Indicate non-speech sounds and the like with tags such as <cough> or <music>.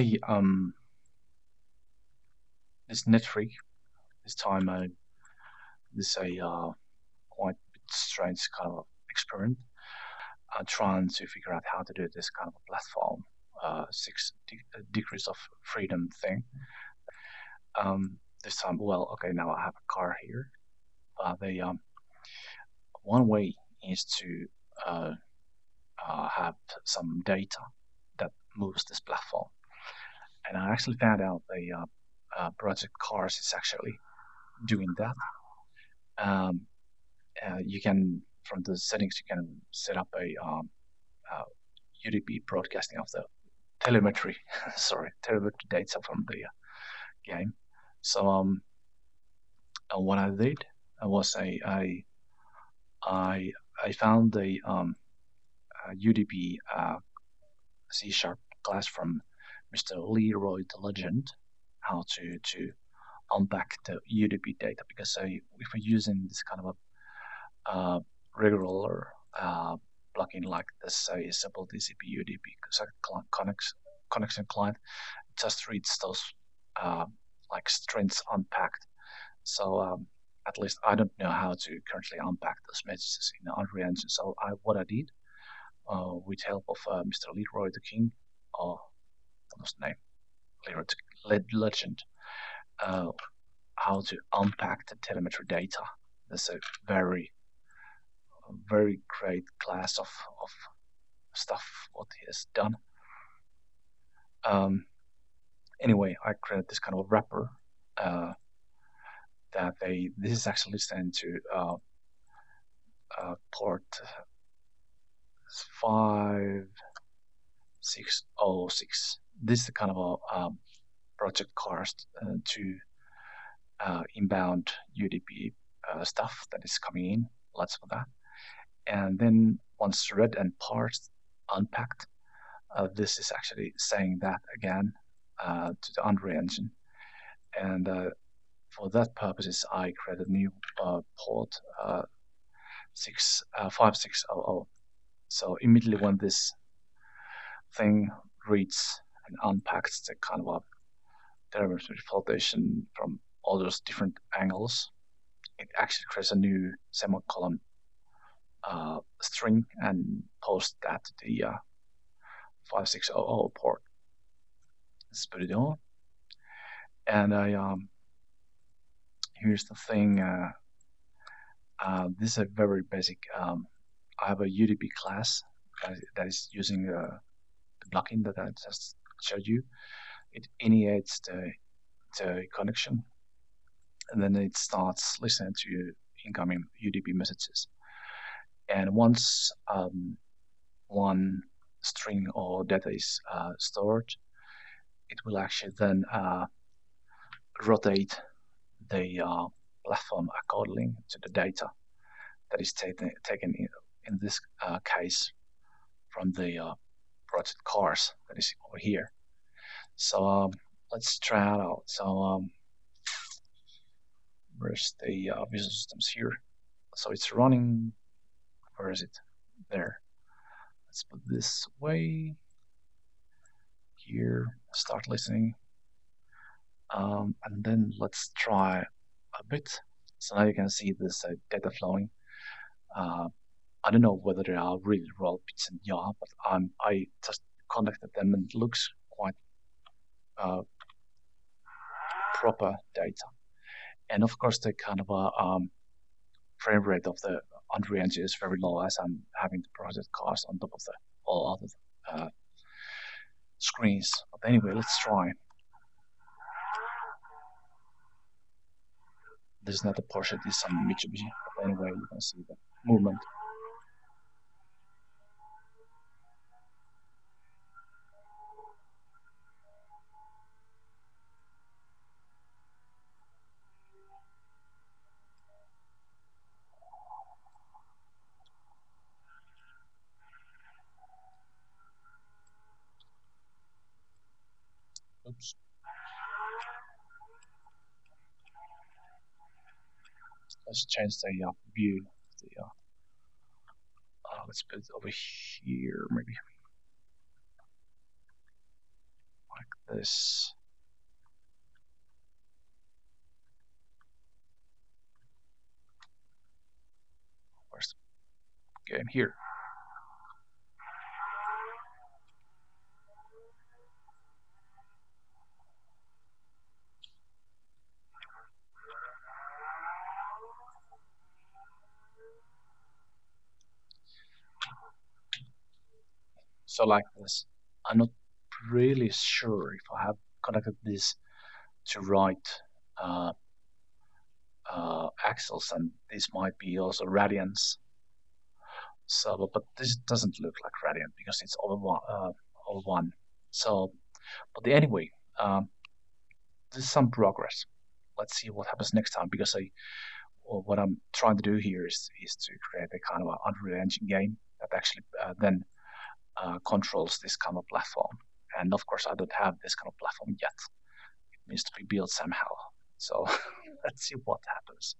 Hey, um, this Netfreak, this time uh, this a uh, quite strange kind of experiment. I'm trying to figure out how to do this kind of a platform, uh, six de- uh, degrees of freedom thing. Um, this time, well, okay, now I have a car here. Uh, the um, one way is to uh, uh, have some data that moves this platform. And I actually found out the uh, uh, Project Cars is actually doing that. Um, uh, you can, from the settings, you can set up a um, UDP broadcasting of the telemetry, <laughs> sorry, telemetry data from the game. So um, what I did was I I I, I found the um, UDP uh, C sharp class from Mr. Leroy the Legend how to to unpack the UDP data because uh, if we're using this kind of a uh, regular uh, plugin like this, say simple TCP UDP connection client, just reads those uh, like strings unpacked. So um, at least I don't know how to currently unpack those messages in Unreal Engine. So I, what I did uh, with help of uh, Mr. Leroy the King, or the name? The Legend, uh, how to unpack the telemetry data. That's a very, very great class of, of stuff what he has done. Um, anyway, I created this kind of wrapper uh, that they this is actually sent to uh, uh, port five six oh six. This is kind of a um, project cars uh, to uh, inbound UDP uh, stuff that is coming in. Lots of that, and then once read and parsed, unpacked, uh, this is actually saying that again uh, to the Unreal Engine, and for that purposes, I created a new port six five six zero oh zero. So immediately when this thing reads and unpacks the kind of a telemetry flotation from all those different angles, it actually creates a new semicolon uh, string and posts that to the uh, 5600 port. Let's put it on. And I um, here's the thing. Uh, uh, this is a very basic. Um, I have a UDP class that, is using uh, the plugin that I just showed you. It initiates the, the connection, and then it starts listening to incoming UDP messages. And once um, one string or data is uh, stored, it will actually then uh, rotate the uh, platform accordingly to the data that is taken, taken in, in this uh, case from the project cars that is over here. So um, let's try it out. So um, where's the uh, visual systems here? So it's running. Where is it? There. Let's put this way. Here, start listening. Um, and then let's try a bit. So now you can see this uh, data flowing. Uh, I don't know whether they are really raw bits but um, I just contacted them and it looks quite uh, proper data. And of course, the kind of uh, um, frame rate of the Unreal Engine is very low as I'm having the project cars on top of the all other uh, screens. But anyway, let's try. This is not a Porsche, this is some Mitsubishi. But anyway, you can see the movement. Let's change the uh, view. The uh, let's put it over here, maybe like this. Where's the game here? So like this, I'm not really sure if I have connected this to right uh, uh, axles and this might be also radians. So, but this doesn't look like radian because it's all one, uh, all one. So, but anyway, um, there's some progress. Let's see what happens next time because I, well, what I'm trying to do here is is to create a kind of an Unreal Engine game that actually uh, then uh, controls this kind of platform. And of course, I don't have this kind of platform yet. It needs to be built somehow. So <laughs> let's see what happens.